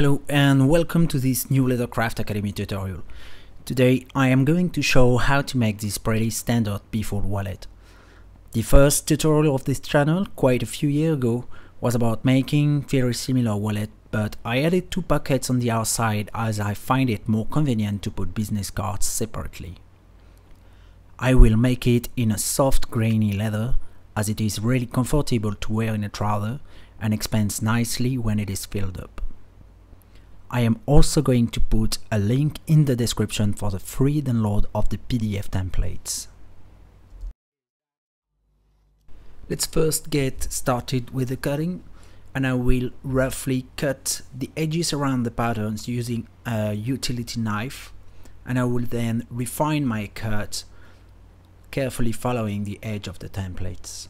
Hello and welcome to this new Leathercraft Academy tutorial. Today I am going to show how to make this pretty standard bifold wallet. The first tutorial of this channel, quite a few years ago, was about making very similar wallet but I added two pockets on the outside as I find it more convenient to put business cards separately. I will make it in a soft grainy leather as it is really comfortable to wear in a trouser and expands nicely when it is filled up. I am also going to put a link in the description for the free download of the PDF templates. Let's first get started with the cutting and I will roughly cut the edges around the patterns using a utility knife and I will then refine my cut carefully following the edge of the templates.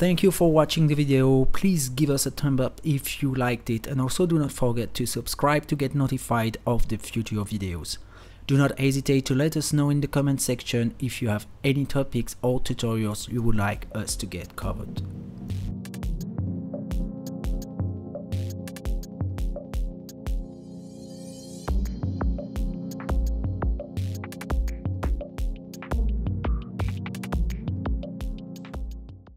Thank you for watching the video, please give us a thumb up if you liked it and also do not forget to subscribe to get notified of the future videos. Do not hesitate to let us know in the comment section if you have any topics or tutorials you would like us to get covered.